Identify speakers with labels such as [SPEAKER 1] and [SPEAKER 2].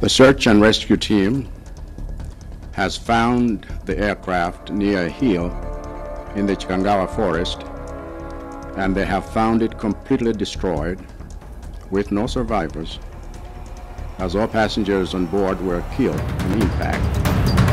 [SPEAKER 1] The search and rescue team has found the aircraft near a hill in the Chikangawa forest, and they have found it completely destroyed with no survivors, as all passengers on board were killed in impact.